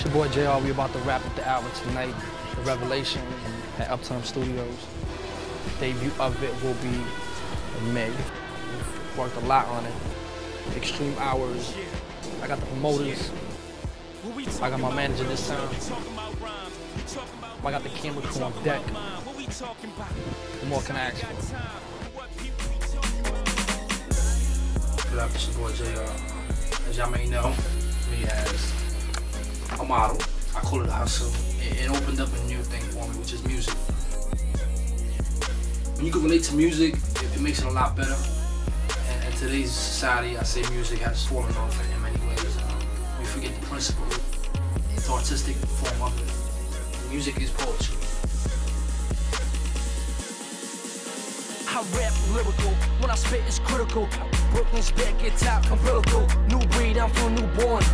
It's your boy JR. We about to wrap up the album tonight. The Revelation at Uptown Studios. Debut of it will be in May. We've worked a lot on it. Extreme hours. I got the promoters. I got my manager this time. I got the camera crew on deck. What more can I ask for? What up, it's your boy JR. As y'all may know, me as a model. I call it a hustle. It, it opened up a new thing for me, which is music. When you can relate to music, it, it makes it a lot better. And in today's society, I say music has fallen off in many ways. Uh, we forget the principle. It's artistic form of it. Music is poetry. I rap lyrical, when I spit it's critical. Brooklyn's back get top umbilical. New breed, I'm from newborn.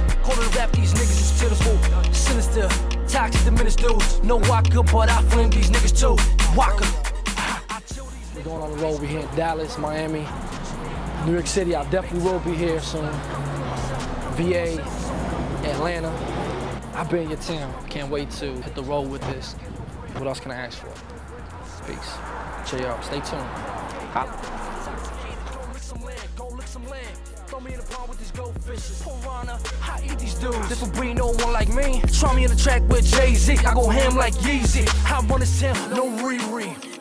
Toxic, diminished dudes. No Waka, but I flame these niggas too. Waka. We're going on the road. We're here in Dallas, Miami, New York City. I definitely will be here soon. VA, Atlanta. I've been in your town. Can't wait to hit the road with this. What else can I ask for? Peace. JR, stay tuned. Holla. Go lick some land, go lick some land. Throw me in the pond with these goldfishes. Piranha, I eat these dudes. This will bring no one like me. Try me in the track with Jay Z. I go ham like Yeezy. I this town, no Riri.